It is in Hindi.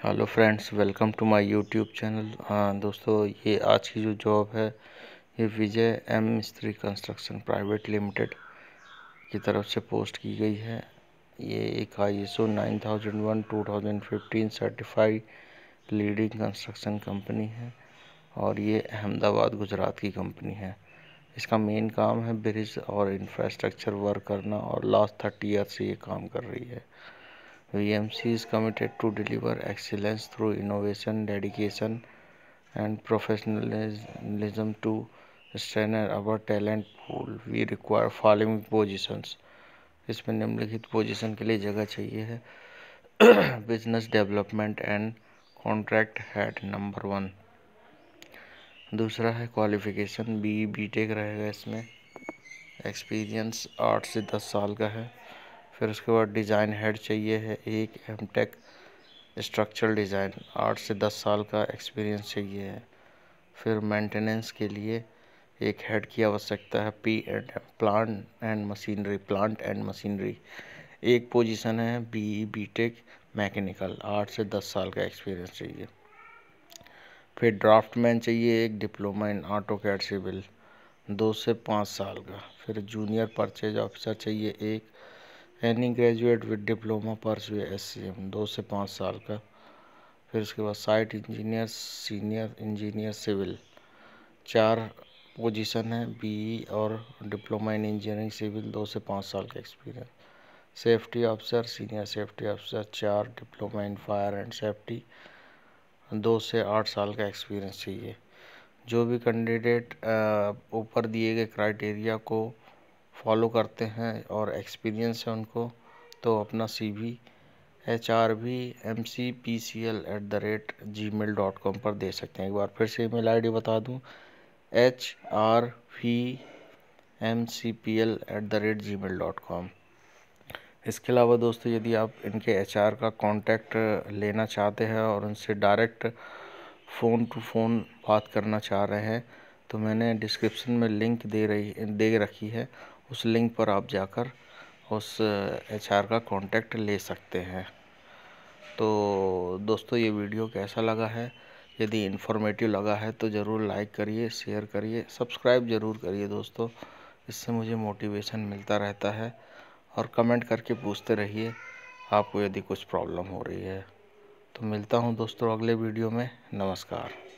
Hello friends, welcome to my YouTube channel. हाँ दोस्तों, ये आज की जो जॉब है, ये Vijay M Mistry construction private limited की तरफ़ से पोस्ट की गई है। ये एक I S O nine thousand one, two thousand fifteen certified leading construction company है और ये अहमदाबाद, गुजरात की कंपनी है। इसका मेन काम है ब्रिज और इंफ्रास्ट्रक्चर वर्क करना और लास्ट थर्टी ईयर से ये काम कर रही है। VMC is committed to deliver excellence through innovation, dedication, and professionalism to strengthen our talent pool. We require following positions. इसमें निम्नलिखित पोजीशन के लिए जगह चाहिए है business development and contract head number one दूसरा है क्वालिफिकेशन बी बी टेक रहेगा इसमें एक्सपीरियंस आठ से दस साल का है फिर उसके बाद डिज़ाइन हेड चाहिए है एक एम टेक स्ट्रक्चरल डिज़ाइन आठ से दस साल का एक्सपीरियंस चाहिए है। फिर मेंटेनेंस के लिए एक हेड की आवश्यकता है P and plant and machinery plant and machinery एक पोजीशन है बी बी टेक मैकेनिकल आठ से दस साल का एक्सपीरियंस चाहिए। फिर ड्राफ्टमैन चाहिए एक diploma in auto CAD civil दो से पाँच साल का। फिर जूनियर परचेज ऑफिसर चाहिए एक any graduate with diploma pursue S C M दो से पाँच साल का। फिर उसके बाद site engineer, senior engineer civil. चार पोजीशन है बीई और डिप्लोमा इन इंजीनियरिंग सिविल, दो से पाँच साल का experience safety officer senior safety officer चार diploma in fire and safety दो से आठ साल का एक्सपीरियंस चाहिए। जो भी कैंडिडेट ऊपर दिए गए क्राइटेरिया को फॉलो करते हैं और एक्सपीरियंस है उनको तो अपना C V H R V M C P C L at the rate Gmail dot com पर दे सकते हैं। एक बार फिर से ईमेल आईडी बता दूँ H R V M C P L at the rate Gmail dot com इसके अलावा दोस्तों, यदि आप इनके एच आर का कांटेक्ट लेना चाहते हैं और उनसे डायरेक्ट फ़ोन टू फ़ोन बात करना चाह रहे हैं तो मैंने डिस्क्रिप्शन में लिंक दे रही, दे रखी है। उस लिंक पर आप जाकर उस एचआर का कांटेक्ट ले सकते हैं। तो दोस्तों, ये वीडियो कैसा लगा है? यदि इन्फॉर्मेटिव लगा है तो ज़रूर लाइक करिए, शेयर करिए, सब्सक्राइब ज़रूर करिए दोस्तों। इससे मुझे मोटिवेशन मिलता रहता है और कमेंट करके पूछते रहिए, आपको यदि कुछ प्रॉब्लम हो रही है। तो मिलता हूँ दोस्तों अगले वीडियो में। नमस्कार।